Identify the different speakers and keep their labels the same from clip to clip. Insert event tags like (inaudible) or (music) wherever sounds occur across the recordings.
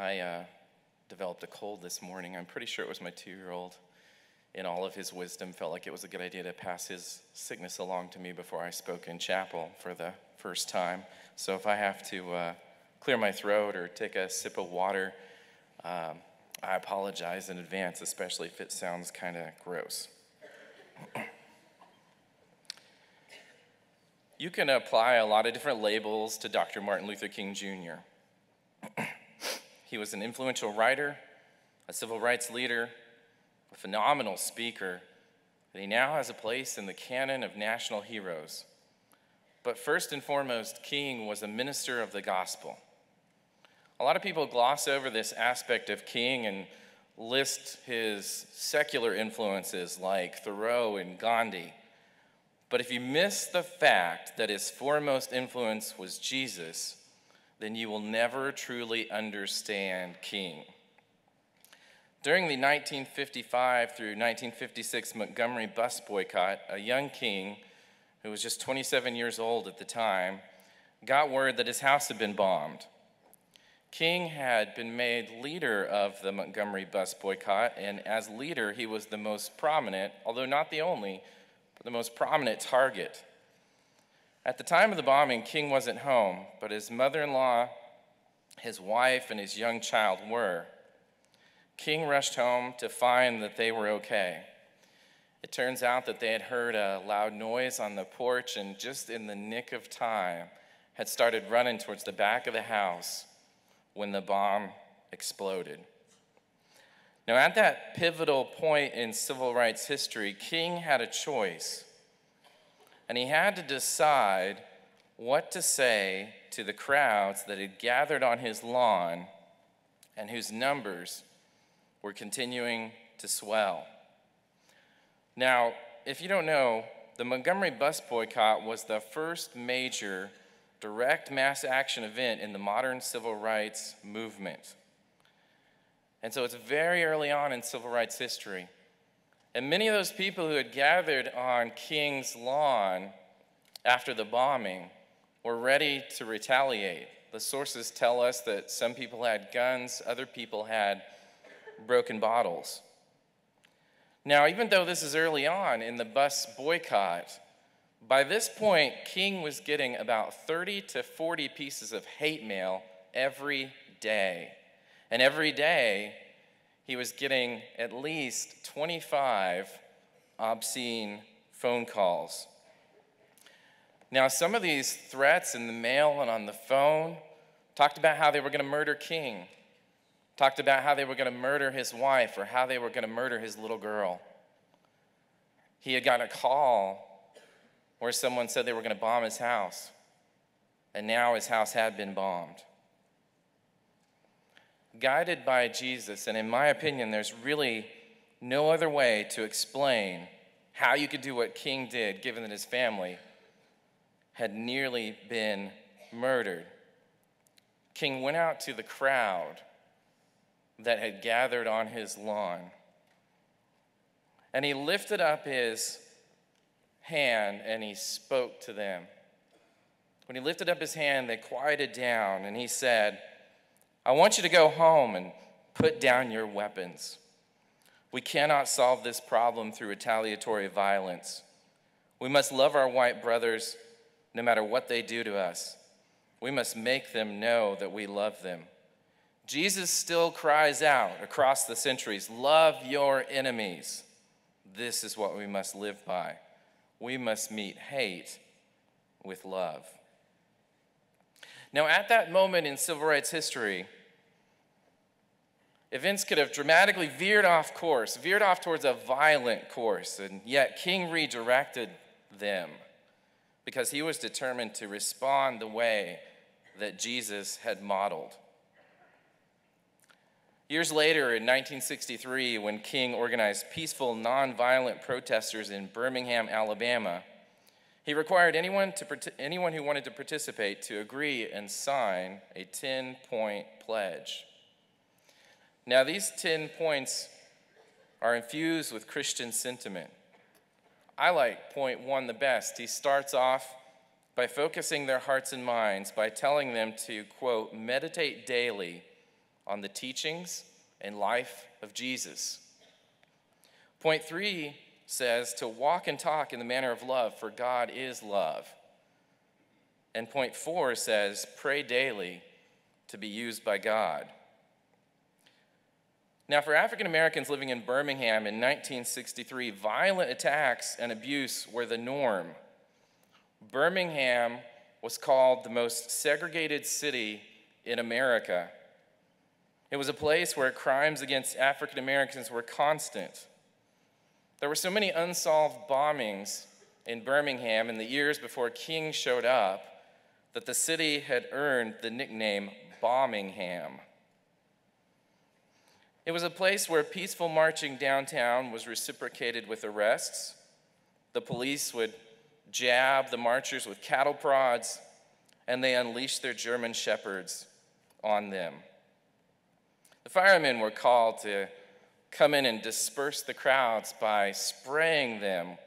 Speaker 1: I uh, developed a cold this morning. I'm pretty sure it was my two year old. In all of his wisdom, felt like it was a good idea to pass his sickness along to me before I spoke in chapel for the first time. So if I have to uh, clear my throat or take a sip of water, um, I apologize in advance, especially if it sounds kind of gross. you can apply a lot of different labels to Dr. Martin Luther King Jr. he was an influential writer, a civil rights leader, a phenomenal speaker, and he now has a place in the canon of national heroes. But first and foremost, King was a minister of the gospel. A lot of people gloss over this aspect of King and list his secular influences like Thoreau and Gandhi. But if you miss the fact that his foremost influence was Jesus, then you will never truly understand King. During the 1955 through 1956 Montgomery bus boycott, a young king, who was just 27 years old at the time, got word that his house had been bombed. King had been made leader of the Montgomery bus boycott, and as leader, he was the most prominent, although not the only, but the most prominent target. At the time of the bombing, King wasn't home, but his mother in law, his wife, and his young child were. King rushed home to find that they were okay. It turns out that they had heard a loud noise on the porch and just in the nick of time had started running towards the back of the house when the bomb exploded. Now, at that pivotal point in civil rights history, King had a choice. And he had to decide what to say to the crowds that had gathered on his lawn and whose numbers were continuing to swell. Now, if you don't know, the Montgomery bus boycott was the first major direct mass action event in the modern civil rights movement. And so it's very early on in civil rights history. And many of those people who had gathered on King's lawn after the bombing were ready to retaliate. The sources tell us that some people had guns, other people had broken bottles. Now, even though this is early on in the bus boycott, by this point, King was getting about 30 to 40 pieces of hate mail every day. And every day, he was getting at least 25 obscene phone calls. Now, some of these threats in the mail and on the phone talked about how they were going to murder King, talked about how they were going to murder his wife or how they were going to murder his little girl. He had gotten a call where someone said they were going to bomb his house, and now his house had been bombed. Guided by Jesus, and in my opinion, there's really no other way to explain how you could do what King did, given that his family had nearly been murdered. King went out to the crowd that had gathered on his lawn, and he lifted up his hand and he spoke to them. When he lifted up his hand, they quieted down, and he said, I want you to go home and put down your weapons. We cannot solve this problem through retaliatory violence. We must love our white brothers no matter what they do to us. We must make them know that we love them. Jesus still cries out across the centuries love your enemies. This is what we must live by we must meet hate with love. Now, at that moment in civil rights history, events could have dramatically veered off course, veered off towards a violent course, and yet King redirected them because he was determined to respond the way that Jesus had modeled. Years later, in 1963, when King organized peaceful, nonviolent protesters in Birmingham, Alabama, he required anyone, to, anyone who wanted to participate to agree and sign a 10 point pledge. Now, these 10 points are infused with Christian sentiment. I like point one the best. He starts off by focusing their hearts and minds by telling them to, quote, meditate daily on the teachings and life of Jesus. Point three says to walk and talk in the manner of love, for God is love. And point four says pray daily to be used by God. Now, for African Americans living in Birmingham in 1963, violent attacks and abuse were the norm. Birmingham was called the most segregated city in America. It was a place where crimes against African Americans were constant. There were so many unsolved bombings in Birmingham in the years before King showed up that the city had earned the nickname Bombingham. It was a place where peaceful marching downtown was reciprocated with arrests. The police would jab the marchers with cattle prods, and they unleashed their German shepherds on them. The firemen were called to come in and disperse the crowds by spraying them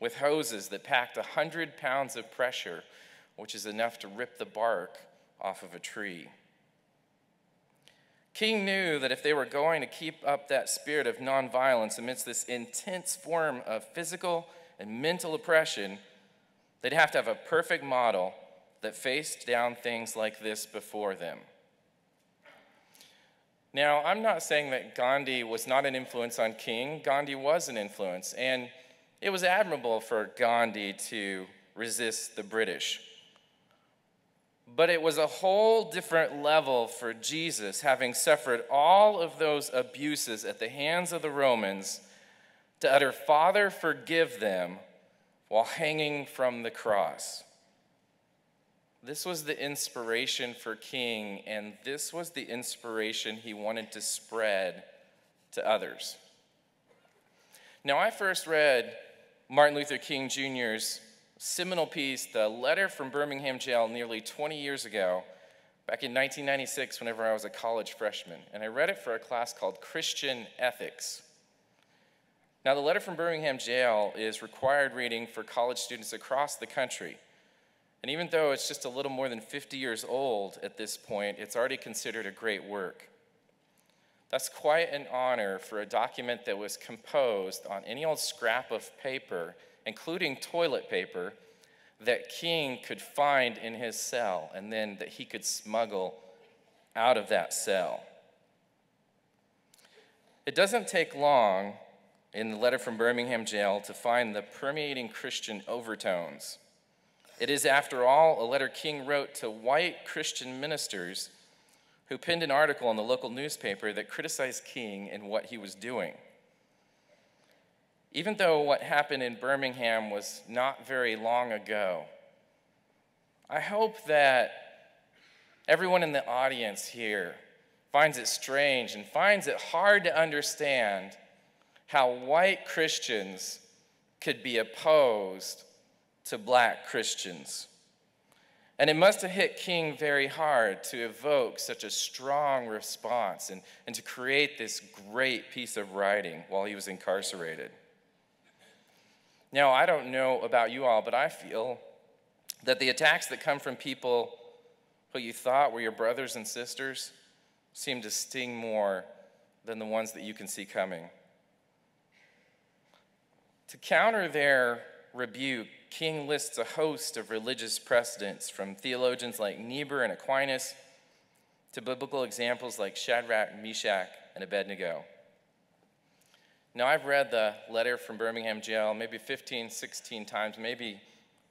Speaker 1: with hoses that packed 100 pounds of pressure, which is enough to rip the bark off of a tree. King knew that if they were going to keep up that spirit of nonviolence amidst this intense form of physical and mental oppression, they'd have to have a perfect model that faced down things like this before them. Now, I'm not saying that Gandhi was not an influence on King. Gandhi was an influence, and it was admirable for Gandhi to resist the British. But it was a whole different level for Jesus, having suffered all of those abuses at the hands of the Romans, to utter, Father, forgive them, while hanging from the cross. This was the inspiration for King, and this was the inspiration he wanted to spread to others. Now, I first read Martin Luther King Jr.'s seminal piece, The Letter from Birmingham Jail, nearly 20 years ago, back in 1996, whenever I was a college freshman. And I read it for a class called Christian Ethics. Now, the letter from Birmingham Jail is required reading for college students across the country. And even though it's just a little more than 50 years old at this point, it's already considered a great work. That's quite an honor for a document that was composed on any old scrap of paper including toilet paper, that King could find in his cell and then that he could smuggle out of that cell. It doesn't take long in the letter from Birmingham jail to find the permeating Christian overtones. It is, after all, a letter King wrote to white Christian ministers who penned an article in the local newspaper that criticized King and what he was doing. Even though what happened in Birmingham was not very long ago, I hope that everyone in the audience here finds it strange and finds it hard to understand how white Christians could be opposed to black Christians. And it must have hit King very hard to evoke such a strong response and, and to create this great piece of writing while he was incarcerated. Now, I don't know about you all, but I feel that the attacks that come from people who you thought were your brothers and sisters seem to sting more than the ones that you can see coming. To counter their rebuke, King lists a host of religious precedents from theologians like Niebuhr and Aquinas to biblical examples like Shadrach, Meshach, and Abednego. Now, I've read the letter from Birmingham jail maybe 15, 16 times, maybe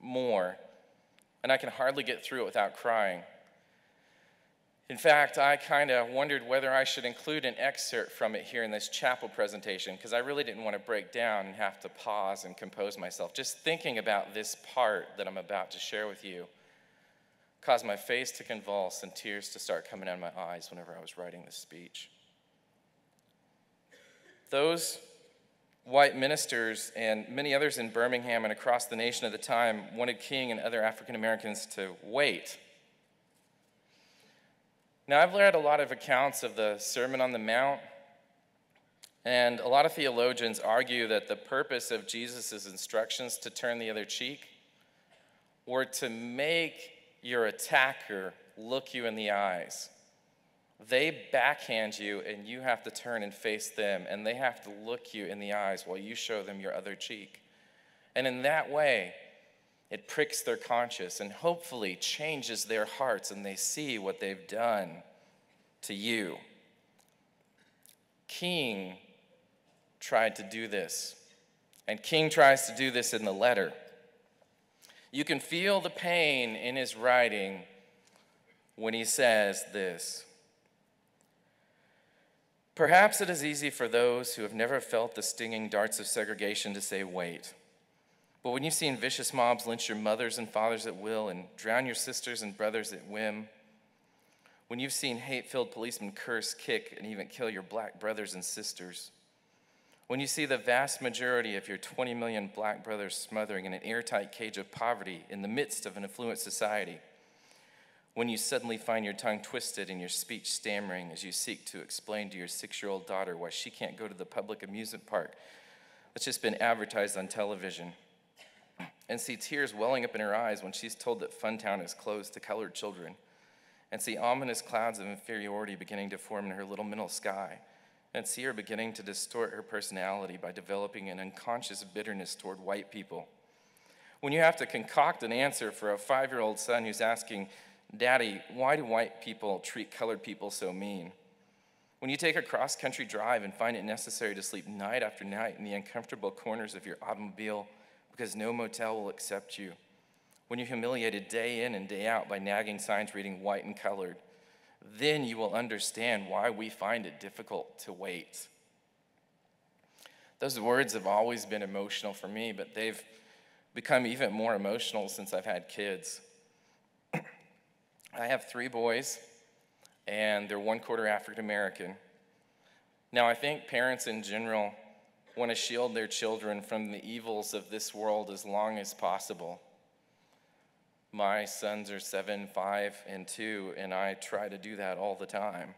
Speaker 1: more, and I can hardly get through it without crying. In fact, I kind of wondered whether I should include an excerpt from it here in this chapel presentation because I really didn't want to break down and have to pause and compose myself. Just thinking about this part that I'm about to share with you caused my face to convulse and tears to start coming out of my eyes whenever I was writing this speech. Those white ministers and many others in Birmingham and across the nation at the time wanted King and other African Americans to wait. Now, I've read a lot of accounts of the Sermon on the Mount, and a lot of theologians argue that the purpose of Jesus' instructions to turn the other cheek were to make your attacker look you in the eyes They backhand you, and you have to turn and face them, and they have to look you in the eyes while you show them your other cheek. And in that way, it pricks their conscience and hopefully changes their hearts, and they see what they've done to you. King tried to do this, and King tries to do this in the letter. You can feel the pain in his writing when he says this. Perhaps it is easy for those who have never felt the stinging darts of segregation to say, wait. But when you've seen vicious mobs lynch your mothers and fathers at will and drown your sisters and brothers at whim, when you've seen hate filled policemen curse, kick, and even kill your black brothers and sisters, when you see the vast majority of your 20 million black brothers smothering in an airtight cage of poverty in the midst of an affluent society, when you suddenly find your tongue twisted and your speech stammering as you seek to explain to your six year old daughter why she can't go to the public amusement park that's just been advertised on television, and see tears welling up in her eyes when she's told that Funtown is closed to colored children, and see ominous clouds of inferiority beginning to form in her little mental sky, and see her beginning to distort her personality by developing an unconscious bitterness toward white people. When you have to concoct an answer for a five year old son who's asking, Daddy, why do white people treat colored people so mean? When you take a cross country drive and find it necessary to sleep night after night in the uncomfortable corners of your automobile because no motel will accept you. When you're humiliated day in and day out by nagging signs reading white and colored, then you will understand why we find it difficult to wait. Those words have always been emotional for me, but they've become even more emotional since I've had kids. (clears throat) I have three boys, and they're one quarter African American. Now, I think parents in general want to shield their children from the evils of this world as long as possible. My sons are seven, five, and two, and I try to do that all the time.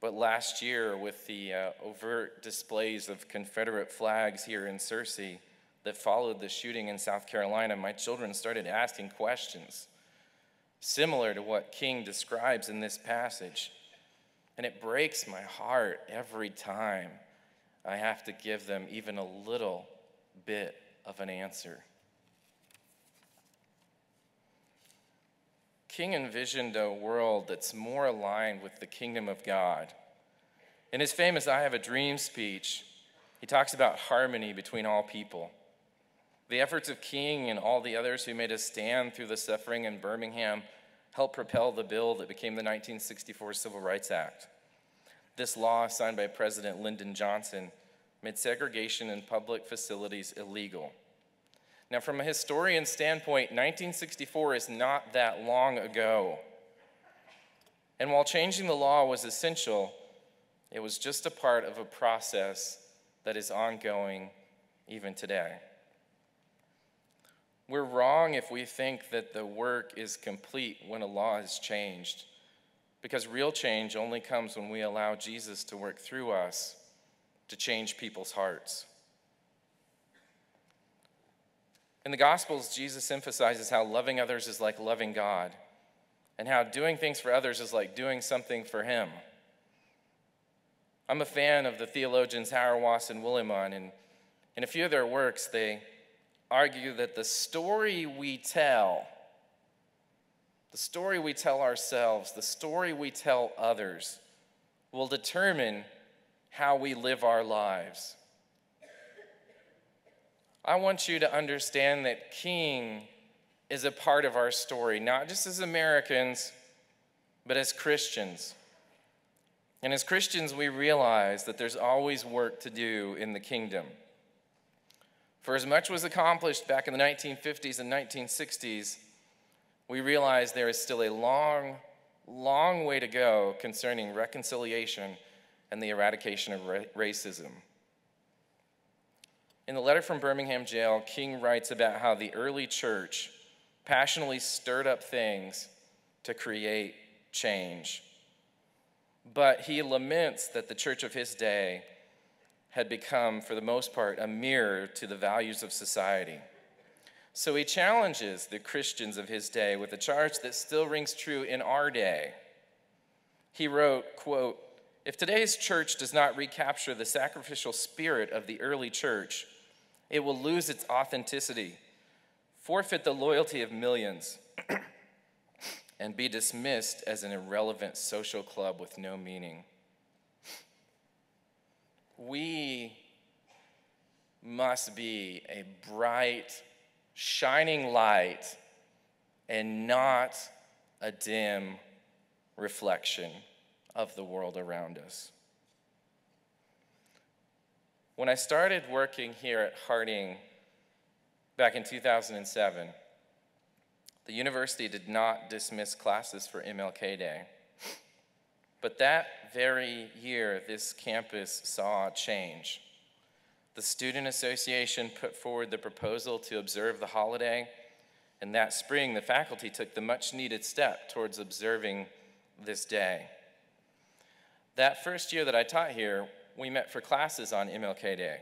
Speaker 1: But last year, with the uh, overt displays of Confederate flags here in Searcy that followed the shooting in South Carolina, my children started asking questions similar to what King describes in this passage. And it breaks my heart every time I have to give them even a little bit of an answer. King envisioned a world that's more aligned with the kingdom of God. In his famous I Have a Dream speech, he talks about harmony between all people. The efforts of King and all the others who made a stand through the suffering in Birmingham helped propel the bill that became the 1964 Civil Rights Act. This law, signed by President Lyndon Johnson, made segregation in public facilities illegal. Now, from a historian's standpoint, 1964 is not that long ago. And while changing the law was essential, it was just a part of a process that is ongoing even today. We're wrong if we think that the work is complete when a law is changed, because real change only comes when we allow Jesus to work through us to change people's hearts. In the Gospels, Jesus emphasizes how loving others is like loving God, and how doing things for others is like doing something for Him. I'm a fan of the theologians Hauerwas and Willimon, and in a few of their works, they argue that the story we tell, the story we tell ourselves, the story we tell others, will determine how we live our lives. I want you to understand that King is a part of our story, not just as Americans, but as Christians. And as Christians, we realize that there's always work to do in the kingdom. For as much was accomplished back in the 1950s and 1960s, we realize there is still a long, long way to go concerning reconciliation and the eradication of ra- racism. In the letter from Birmingham jail, King writes about how the early church passionately stirred up things to create change. But he laments that the church of his day had become, for the most part, a mirror to the values of society. So he challenges the Christians of his day with a charge that still rings true in our day. He wrote, quote, if today's church does not recapture the sacrificial spirit of the early church, it will lose its authenticity, forfeit the loyalty of millions, (clears throat) and be dismissed as an irrelevant social club with no meaning. We must be a bright, shining light and not a dim reflection of the world around us. When I started working here at Harding back in 2007, the university did not dismiss classes for MLK Day. But that very year, this campus saw change. The Student Association put forward the proposal to observe the holiday, and that spring, the faculty took the much needed step towards observing this day. That first year that I taught here, we met for classes on MLK Day.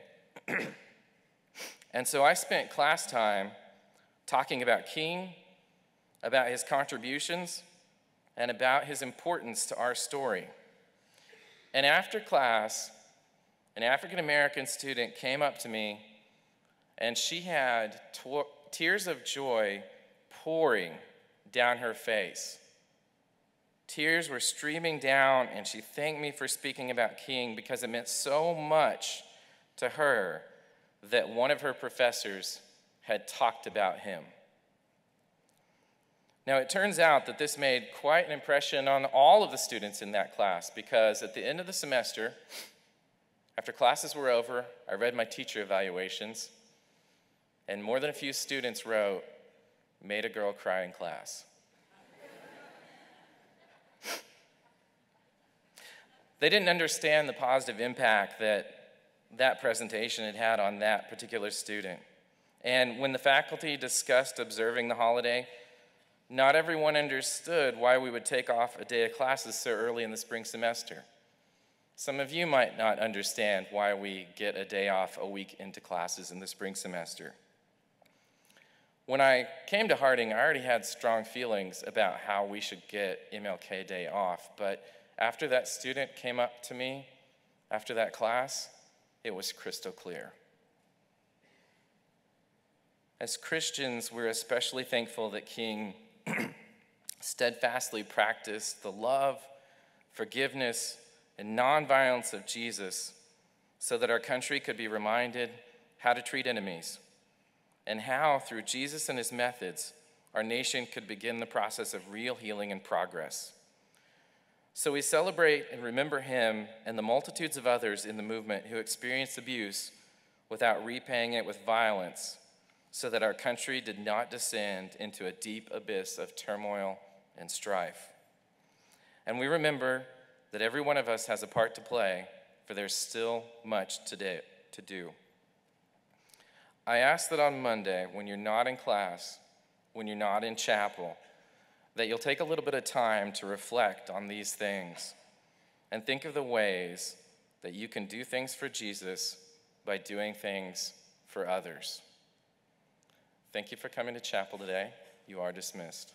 Speaker 1: (clears throat) and so I spent class time talking about King, about his contributions, and about his importance to our story. And after class, an African American student came up to me and she had tears of joy pouring down her face. Tears were streaming down, and she thanked me for speaking about King because it meant so much to her that one of her professors had talked about him. Now, it turns out that this made quite an impression on all of the students in that class because at the end of the semester, after classes were over, I read my teacher evaluations, and more than a few students wrote, Made a girl cry in class. They didn't understand the positive impact that that presentation had had on that particular student. And when the faculty discussed observing the holiday, not everyone understood why we would take off a day of classes so early in the spring semester. Some of you might not understand why we get a day off a week into classes in the spring semester. When I came to Harding, I already had strong feelings about how we should get MLK Day off, but after that student came up to me after that class, it was crystal clear. As Christians, we're especially thankful that King (clears throat) steadfastly practiced the love, forgiveness, and nonviolence of Jesus so that our country could be reminded how to treat enemies and how, through Jesus and his methods, our nation could begin the process of real healing and progress. So we celebrate and remember him and the multitudes of others in the movement who experienced abuse without repaying it with violence, so that our country did not descend into a deep abyss of turmoil and strife. And we remember that every one of us has a part to play, for there's still much to do. I ask that on Monday, when you're not in class, when you're not in chapel, that you'll take a little bit of time to reflect on these things and think of the ways that you can do things for Jesus by doing things for others. Thank you for coming to chapel today. You are dismissed.